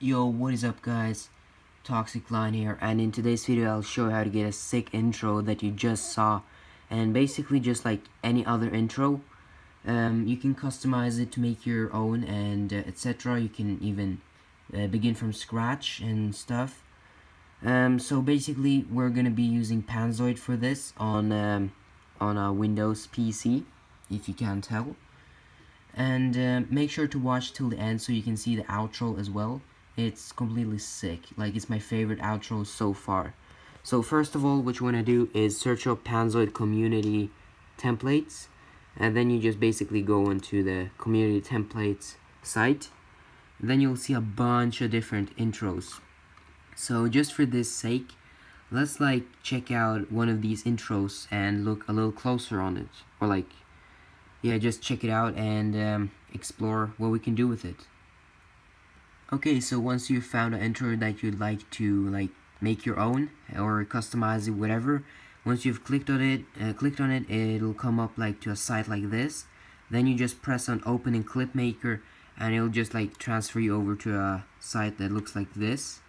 Yo, what is up guys? Toxic Lion here, and in today's video I'll show you how to get a sick intro that you just saw. And basically just like any other intro, um, you can customize it to make your own and uh, etc. You can even uh, begin from scratch and stuff. Um, so basically we're gonna be using Panzoid for this on um, on a Windows PC, if you can't tell. And uh, make sure to watch till the end so you can see the outro as well. It's completely sick. Like it's my favorite outro so far. So first of all what you want to do is search up panzoid community templates and then you just basically go into the community templates site. Then you'll see a bunch of different intros so just for this sake let's like check out one of these intros and look a little closer on it or like yeah just check it out and um, explore what we can do with it Okay, so once you've found an intro that you'd like to like make your own or customize it, whatever, once you've clicked on it, uh, clicked on it, it'll come up like to a site like this. Then you just press on Open in Clip Maker and it'll just like transfer you over to a site that looks like this.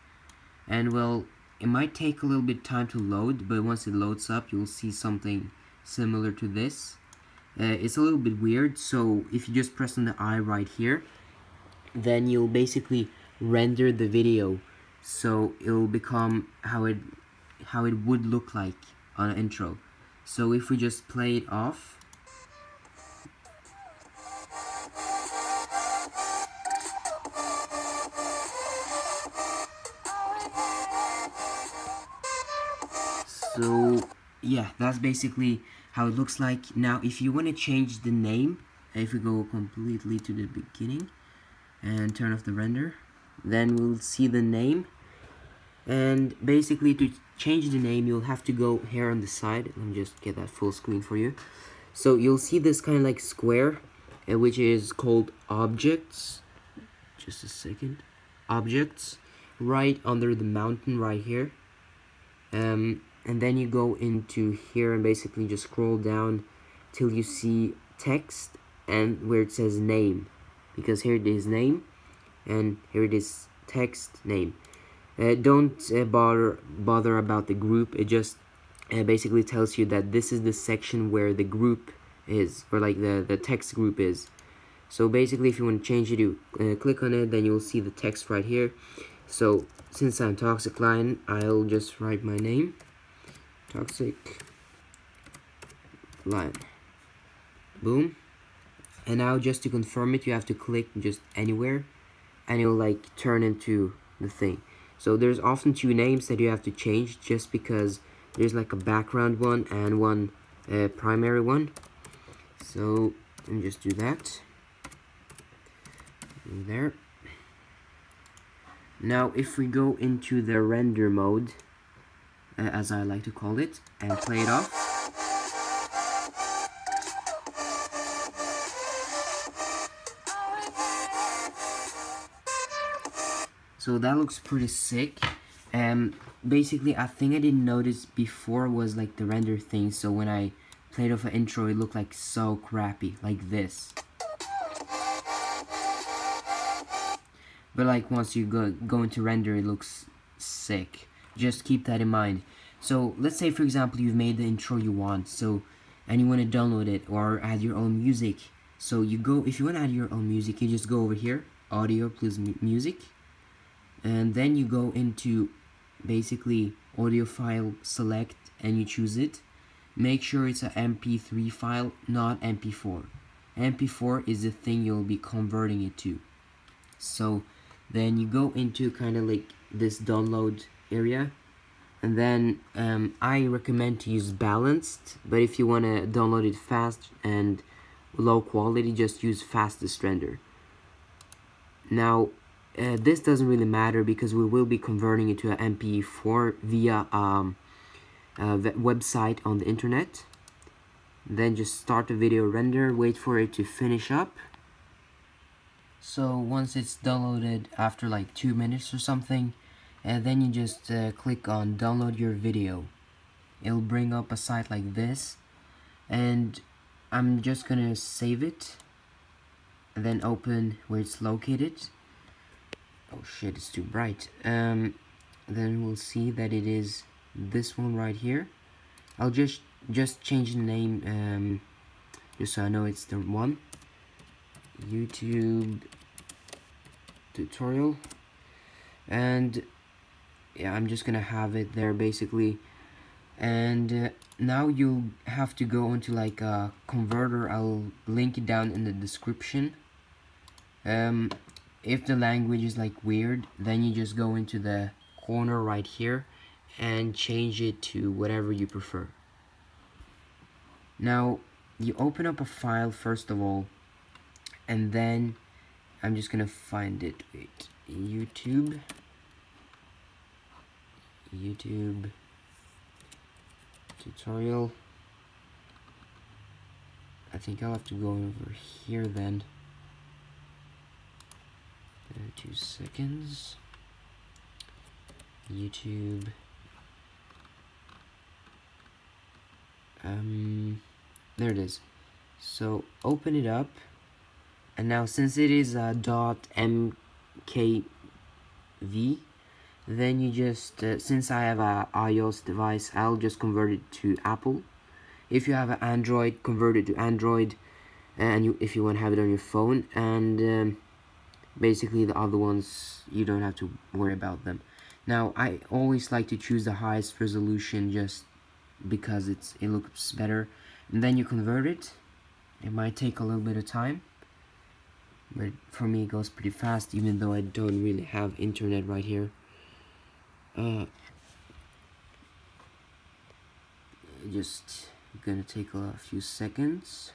And well, it might take a little bit time to load, but once it loads up, you'll see something similar to this. Uh, it's a little bit weird, so if you just press on the eye right here, then you'll basically render the video so it'll become how it how it would look like on an intro so if we just play it off that's basically how it looks like. Now if you want to change the name if we go completely to the beginning and turn off the render then we'll see the name. And basically to change the name you'll have to go here on the side. Let me just get that full screen for you. So you'll see this kind of like square uh, which is called objects. Just a second. Objects right under the mountain right here. Um, and then you go into here and basically just scroll down till you see text and where it says name because here it is name and here it is text name. Uh, don't uh, bother bother about the group. It just uh, basically tells you that this is the section where the group is or like the the text group is. So basically if you want to change it you uh, click on it then you'll see the text right here. So since I'm Toxic Lion I'll just write my name Toxic Lion. Boom. And now just to confirm it you have to click just anywhere and it'll like turn into the thing. So there's often two names that you have to change just because there's like a background one and one uh, primary one. So let me just do that. There. Now if we go into the render mode Uh, as I like to call it and play it off. So that looks pretty sick. And basically a thing I didn't notice before was like the render thing. So when I played off an intro it looked like so crappy like this. But like once you go go into render it looks sick just keep that in mind. So let's say for example you've made the intro you want so and you want to download it or add your own music. So you go if you want to add your own music you just go over here audio plus music and then you go into basically audio file select and you choose it. Make sure it's a mp3 file not mp4 mp4 is the thing you'll be converting it to. So then you go into kind of like this download area and then um, I recommend to use balanced but if you want to download it fast and low quality just use fastest render now uh, this doesn't really matter because we will be converting it to an MP4 via um, a website on the internet. Then just start the video render, wait for it to finish up. So once it's downloaded after like two minutes or something, and then you just uh, click on download your video. it'll bring up a site like this and I'm just gonna save it and then open where it's located. Oh shit it's too bright. Um then we'll see that it is this one right here. I'll just just change the name um just so I know it's the one. YouTube tutorial. And yeah I'm just gonna have it there basically. And uh, now you'll have to go into like a converter. I'll link it down in the description. Um, if the language is like weird then you just go into the corner right here and change it to whatever you prefer. Now you open up a file first of all and then I'm just gonna find it. Wait YouTube YouTube tutorial. I think I'll have to go over here then. Two seconds. YouTube. Um there it is. So open it up. And now since it is a .dot .mkv then you just uh, since I have a iOS device I'll just convert it to Apple. If you have an Android convert it to Android and you if you want to have it on your phone and um, basically the other ones you don't have to worry about them. Now I always like to choose the highest resolution just because it's it looks better. And then you convert it. It might take a little bit of time but for me it goes pretty fast even though I don't really have internet right here uh, just gonna take a few seconds.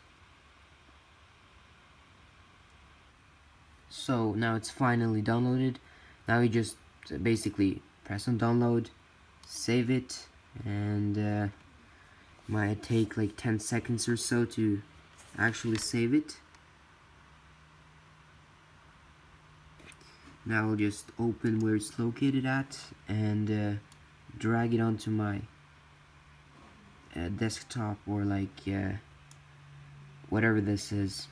So now it's finally downloaded. Now you just basically press on download save it and uh, might take like 10 seconds or so to actually save it now I'll just open where it's located at and uh, drag it onto my uh, desktop or like uh, whatever this is.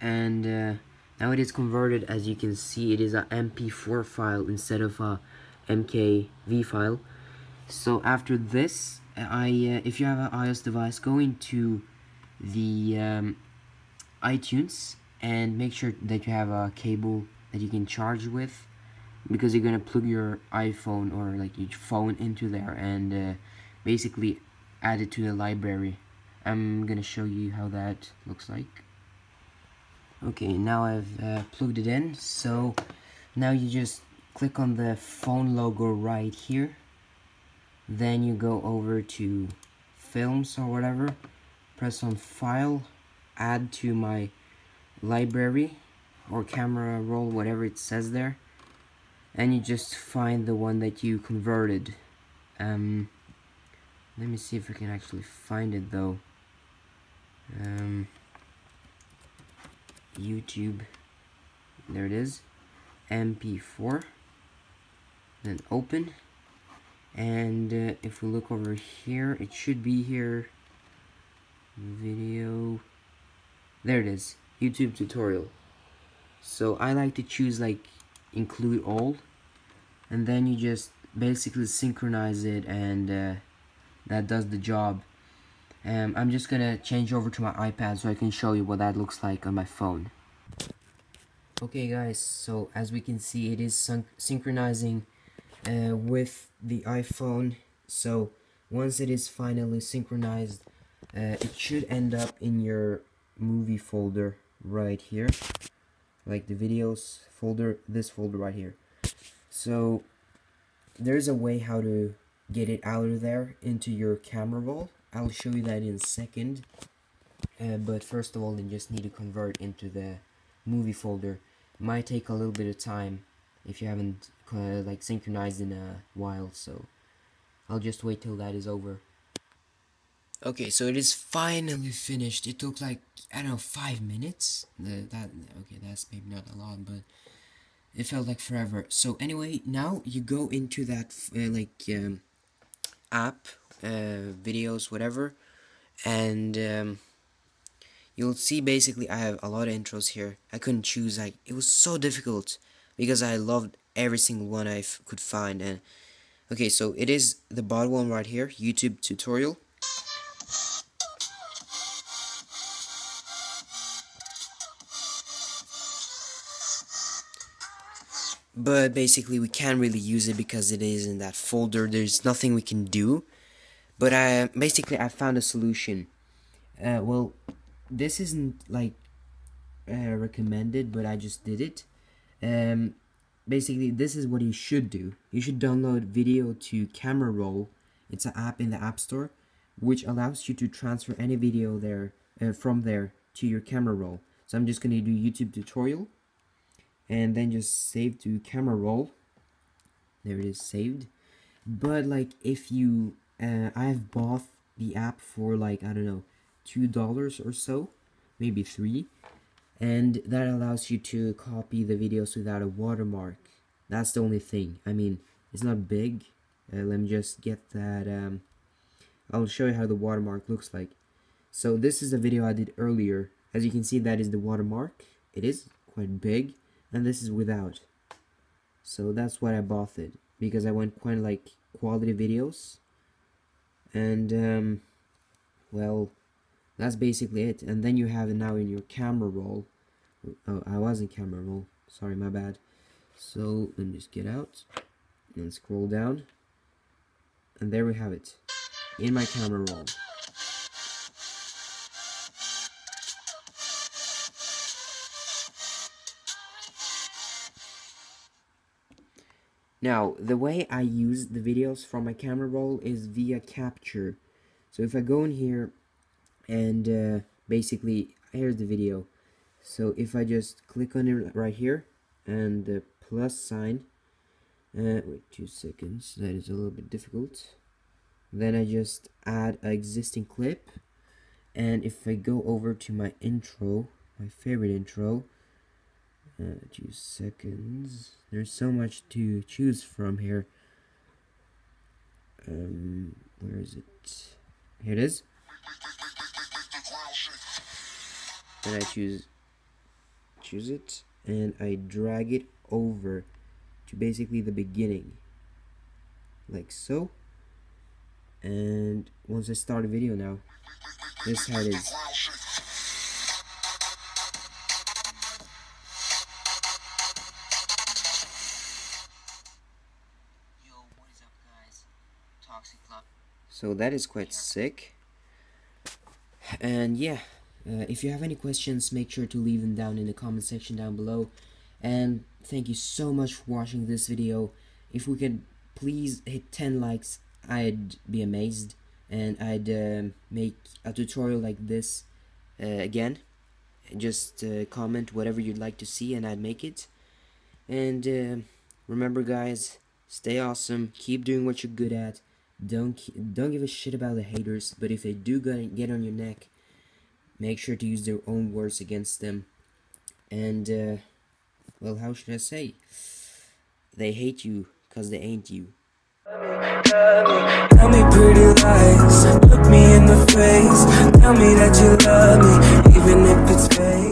And uh, now it is converted as you can see it is a mp4 file instead of a mkv file. So after this I uh, if you have an iOS device go into the um, iTunes and make sure that you have a cable that you can charge with because you're gonna plug your iPhone or like your phone into there and uh, basically add it to the library. I'm gonna show you how that looks like. Okay now I've uh, plugged it in. So now you just click on the phone logo right here. Then you go over to films or whatever. Press on file. Add to my library or camera roll whatever it says there and you just find the one that you converted. Um, let me see if I can actually find it though. Um, YouTube. There it is. Mp4 then open. And uh, if we look over here it should be here. Video. There it is. YouTube tutorial so I like to choose like include all. And then you just basically synchronize it and uh, that does the job. Um, I'm just gonna change over to my iPad so I can show you what that looks like on my phone. Okay guys so as we can see it is syn synchronizing uh, with the iPhone. So once it is finally synchronized uh, it should end up in your movie folder right here like the videos folder this folder right here. So there's a way how to get it out of there into your camera roll. I'll show you that in a second. Uh, but first of all you just need to convert into the movie folder. Might take a little bit of time if you haven't uh, like synchronized in a while so I'll just wait till that is over Okay, so it is finally finished. It took like, I don't know, five minutes? The, that Okay, that's maybe not a lot, but it felt like forever. So anyway, now you go into that, uh, like, um, app uh, videos, whatever, and um, you'll see basically I have a lot of intros here. I couldn't choose, like, it was so difficult because I loved every single one I could find. And okay, so it is the bottom one right here, YouTube tutorial. But basically we can't really use it because it is in that folder. There's nothing we can do. But I basically I found a solution. Uh, well this isn't like uh, recommended but I just did it. Um, basically this is what you should do. You should download video to camera roll. It's an app in the app store which allows you to transfer any video there uh, from there to your camera roll. So I'm just gonna do YouTube tutorial and then just save to camera roll. There it is saved. But like if you uh, I've bought the app for like I don't know two dollars or so maybe three and that allows you to copy the videos without a watermark. That's the only thing. I mean it's not big. Uh, let me just get that um, I'll show you how the watermark looks like. So this is a video I did earlier. As you can see that is the watermark. It is quite big and this is without. So that's why I bought it because I want quite like quality videos. And um, well that's basically it. And then you have it now in your camera roll. Oh I was in camera roll. Sorry my bad. So let me just get out and scroll down. And there we have it in my camera roll Now, the way I use the videos from my camera roll is via capture. So if I go in here and uh, basically, here's the video. So if I just click on it right here and the plus sign, uh, wait two seconds, that is a little bit difficult. Then I just add an existing clip and if I go over to my intro, my favorite intro, uh, two seconds. There's so much to choose from here. Um, where is it? Here it is. And I choose choose it and I drag it over to basically the beginning like so and once I start a video now this is so that is quite sick. And yeah uh, if you have any questions make sure to leave them down in the comment section down below. And thank you so much for watching this video. If we could please hit 10 likes I'd be amazed. And I'd uh, make a tutorial like this uh, again. Just uh, comment whatever you'd like to see and I'd make it. And uh, remember guys stay awesome keep doing what you're good at don't don't give a shit about the haters, but if they do get on your neck, make sure to use their own words against them. And uh, well, how should I say? They hate you cause they ain't you. Tell me pretty lies, look me in the face, tell me that you love me, even if it's fake.